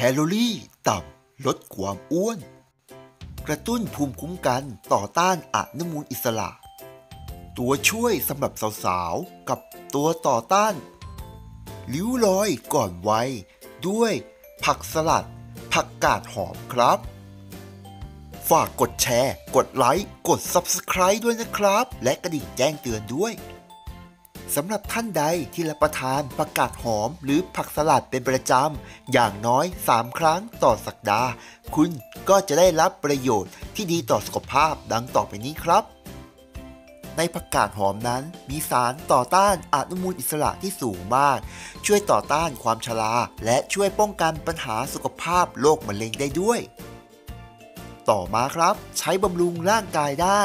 แคลอรี่ต่ำ ลดความอ้วน กระตุ้นภูมิคุ้มกันต่อต้านอนุมูลอิสระ ตัวช่วยสำหรับสาวๆ กับตัวต่อต้านริ้วรอยก่อนวัย ด้วย ผักสลัด ผักกาดหอมครับ ฝากกดแชร์ กดไลค์ กด Subscribe ด้วยนะครับ และกระดิ่งแจ้งเตือนด้วย สำหรับท่านใดที่รับประทานผักกาดหอม หรือผักสลัดเป็นประจำ อย่างน้อย 3 ครั้งต่อสัปดาห์ คุณก็จะได้รับประโยชน์ที่ดีต่อสุขภาพดังต่อไปนี้ครับ ในผักกาดหอมนั้น มีสารต่อต้านอนุมูลอิสระที่สูงมาก ช่วยต่อต้านความชราและช่วยป้องกันปัญหาสุขภาพโรคมะเร็งได้ด้วย ต่อมาครับ ใช้บำรุงร่างกายได้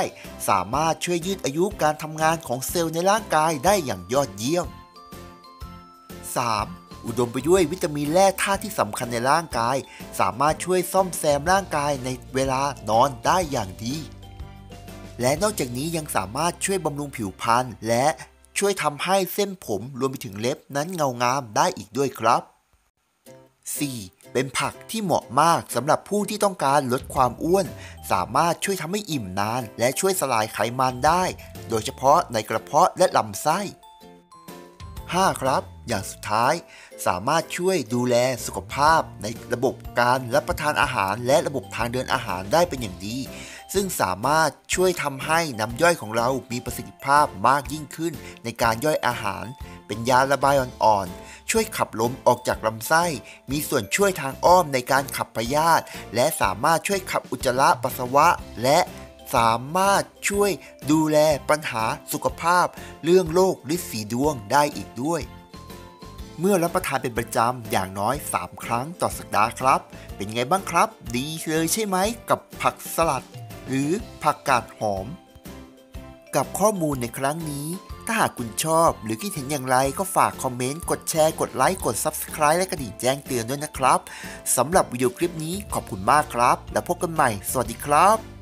สามารถช่วยยืดอายุการทำงานของเซลล์ในร่างกายได้อย่างยอดเยี่ยม 3. อุดมไปด้วยวิตามินแร่ธาตุที่สำคัญในร่างกาย สามารถช่วยซ่อมแซมร่างกายในเวลานอนได้อย่างดี และนอกจากนี้ยังสามารถช่วยบำรุงผิวพรรณและช่วยทำให้เส้นผมรวมไปถึงเล็บนั้นเงางามได้อีกด้วยครับ 4. เป็นผักที่เหมาะมากสำหรับผู้ที่ต้องการลดความอ้วน สามารถช่วยทำให้อิ่มนาน และช่วยสลายไขมันได้ โดยเฉพาะในกระเพาะและลำไส้ 5. ครับ อย่างสุดท้าย สามารถช่วยดูแลสุขภาพในระบบการรับประทานอาหาร และระบบทางเดินอาหารได้เป็นอย่างดี ซึ่งสามารถช่วยทำให้น้ำย่อยของเรามีประสิทธิภาพมากยิ่งขึ้นในการย่อยอาหาร เป็นยาระบายอ่อนๆ ช่วยขับลมออกจากลำไส้ มีส่วนช่วยทางอ้อมในการขับพยาธิและสามารถช่วยขับอุจจาระปัสสาวะ และสามารถช่วยดูแลปัญหาสุขภาพ เรื่องโรคฤทธิ์สีดวงได้อีกด้วย เมื่อรับประทานเป็นประจำอย่างน้อย 3 ครั้งต่อสัปดาห์ครับ เป็นไงบ้างครับ ดีเลยใช่ไหมกับผักสลัด หรือผักกาดหอม กับข้อมูลในครั้งนี้ ถ้าหากคุณชอบหรือคิดเห็นอย่างไรก็ฝากคอมเมนต์ กดแชร์ กดไลค์ กด Subscribe และกระดิ่งแจ้งเตือนด้วยนะครับ สำหรับวิดีโอคลิปนี้ขอบคุณมากครับ แล้วพบกันใหม่ สวัสดีครับ